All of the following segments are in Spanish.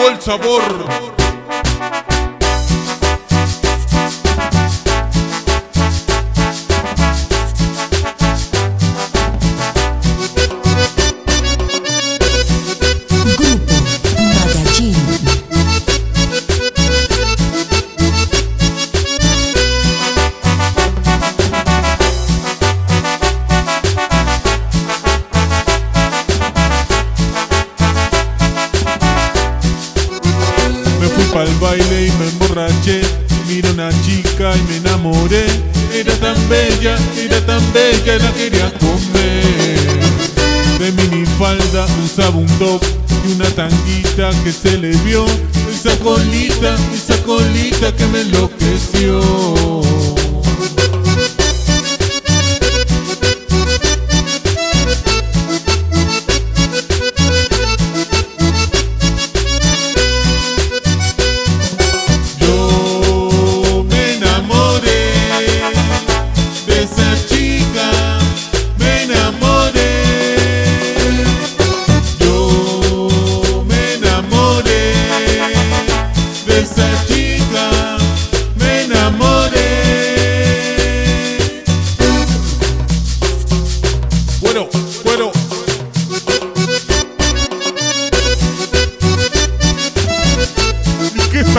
mejor sabor. Al baile y me emborraché. Mira una chica y me enamoré. Era tan bella, era tan bella, la quería comer. De minifalda usaba un top y una tanguita que se le vio. Esa colita, esa colita que me enloqueció.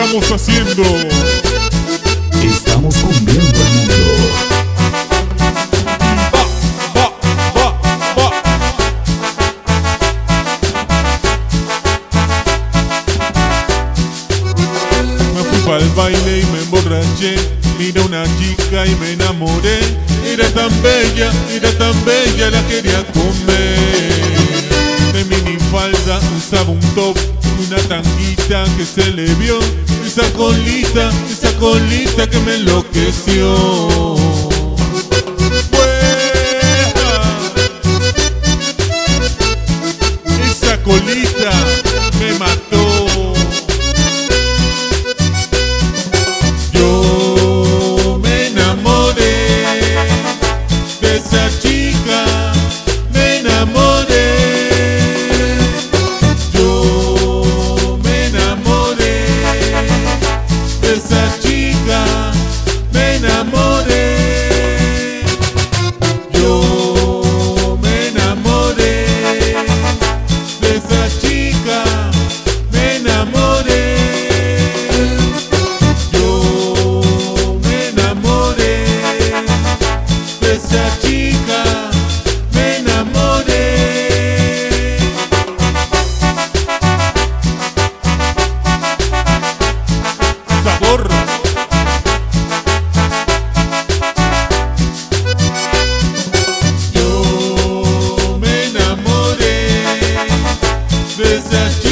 Estamos haciendo? Estamos cumpliendo el mundo. El baile y me emborraché. Miré una chica y me enamoré. Era tan bella, era tan bella, la quería comer. Usaba un top una tanguita que se le vio, esa colita, esa colita que me enloqueció. just